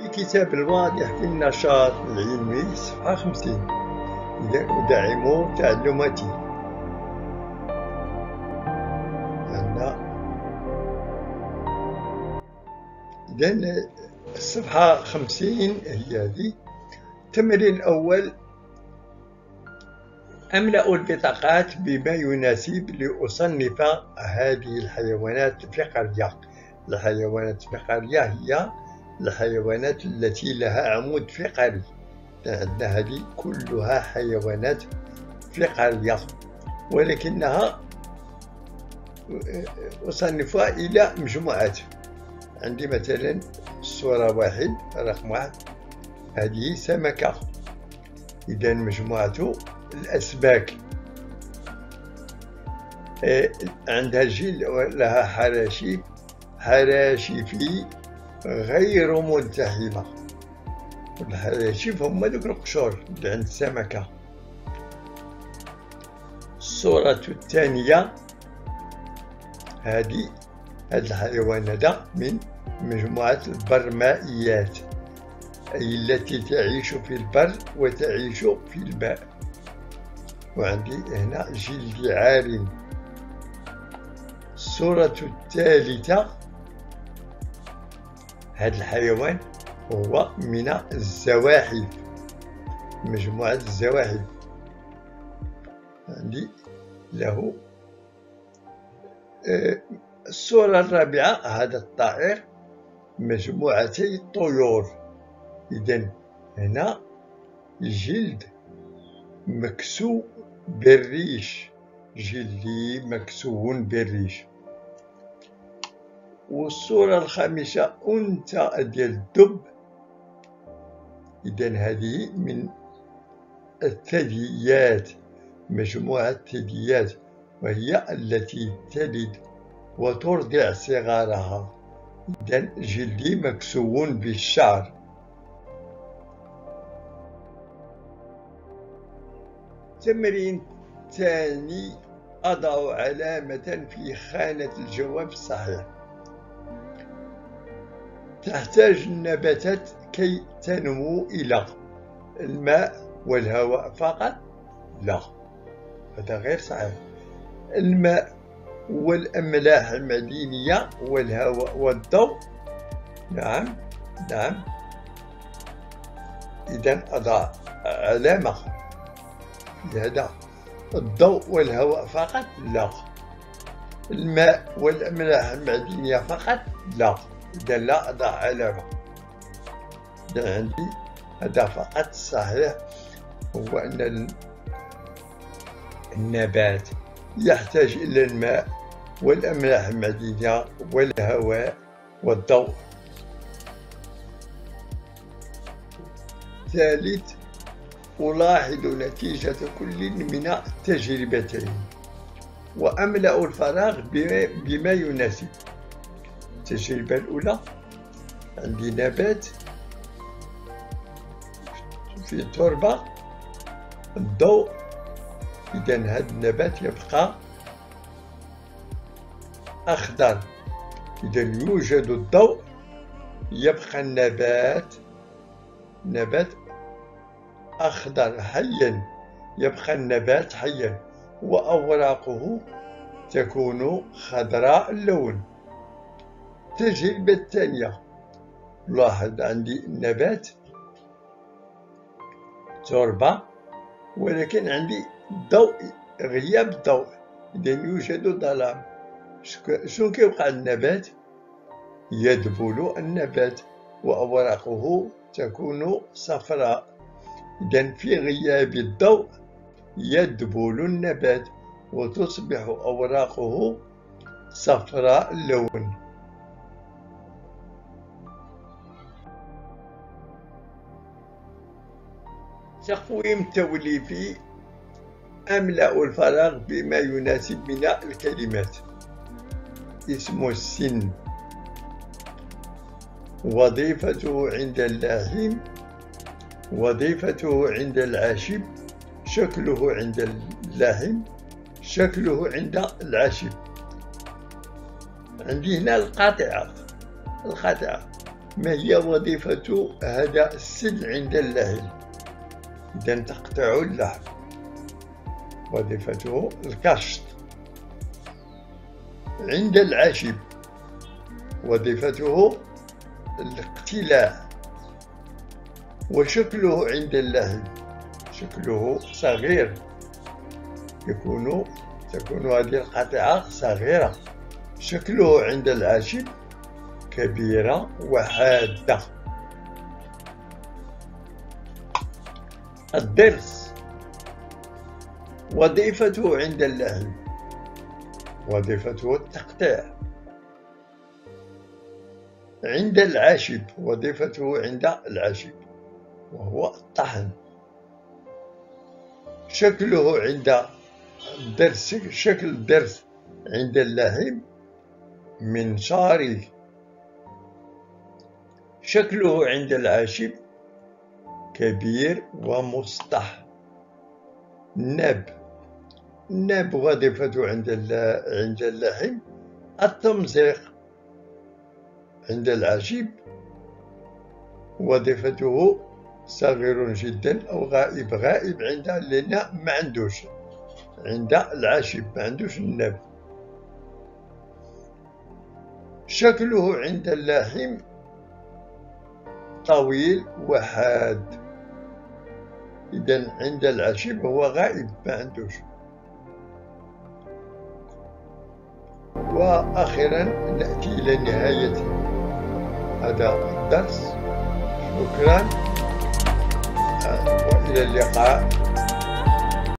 في كتاب الواضح في النشاط العلمي صفحة خمسين. ودعموا تعلماتي. إذن الصفحة خمسين هي هذه التمرين الأول. أملأ البطاقات بما يناسب لأصنف هذه الحيوانات الفقرية الحيوانات الفقرية هي الحيوانات التي لها عمود فقري. عندنا هذه كلها حيوانات فقرية ولكنها أصنفها إلى مجموعات. عندي مثلا الصورة واحد رقم واحد. هذه سمكة. إذا مجموعته الأسماك إيه، عندها جلد لها حراشي حراشفي غير ملتحمة الحراشف هما دوك القشور اللي عند السمكة الصورة الثانية هذه هذا الحيوان هذا من مجموعة البرمائيات أي التي تعيش في البر وتعيش في الماء. وعندي هنا جلد عار الصورة الثالثة هذا الحيوان هو من الزواحف مجموعة الزواحف. عندي له آه، الصورة الرابعة هذا الطائر مجموعتي الطيور. إذا هنا جلد مكسو بالريش جلدي مكسو بالريش. والصورة الخامسة أنثى ديال الدب. إذا هذه من الثدييات مجموعة الثدييات وهي التي تلد وترضع صغارها. إذا جلدي مكسو بالشعر. تمرين ثاني أضع علامة في خانة الجواب الصحيح. تحتاج النباتات كي تنمو إلى الماء والهواء فقط؟ لا هذا غير صحيح. الماء والأملاح المعدنية والهواء والضوء؟ نعم نعم. إذا أضع علامة لهذا. الضوء والهواء فقط؟ لا. الماء والأملاح المعدنية فقط؟ لا. أضع علامة إذا عندي فقط صحيح هو أن النبات يحتاج إلى الماء والأملاح المعدنية والهواء والضوء. ثالث ألاحظ نتيجة كل من التجربتين وأملأ الفراغ بما يناسب. التجربة الأولى عندي نبات في التربة الضوء إذا هذا النبات يبقى أخضر إذا يوجد الضوء يبقى النبات نبات أخضر حيا يبقى النبات حيا وأوراقه تكون خضراء اللون التجربة الثانية لاحظ عندي النبات تربة ولكن عندي ضوء غياب الضوء إذا يوجد ظلام. شنو كيوقع النبات؟ يدبل النبات وأوراقه تكون صفراء. إذا في غياب الضوء يدبل النبات وتصبح أوراقه صفراء اللون تقويم توليفي أملأ الفراغ بما يناسب من الكلمات. اسم السن. وظيفته عند اللاحم وظيفته عند العاشب. شكله عند اللاحم شكله عند العاشب. عندي هنا القاطعة. القاطعة. ما هي وظيفة هذا السل عند اللحم إذا تقطع اللحم وظيفته الكشط عند العشب وظيفته الاقتلاع وشكله عند اللحم شكله صغير. يكون تكون هذه القطعة صغيرة. شكله عند العاشب كبيرة وحادة. الضرس وظيفته عند اللحم وظيفته التقطيع. عند العاشب. وظيفته عند العاشب. وهو الطحن. شكله عند الدرس. شكل الدرس عند اللحم منشاري شكله عند العاشب. كبير ومسطح ناب ناب وظيفته عند عند اللحم. التمزيق عند العاشب وظيفته صغير جدا أو غائب. غائب عند لأن ما عندوش. عند العاشب ما عندوش الناب شكله عند اللاحم طويل وحاد. إذا عند العشب هو غائب ما عندوش. وأخيرا نأتي إلى نهاية هذا الدرس. شكرا وإلى اللقاء.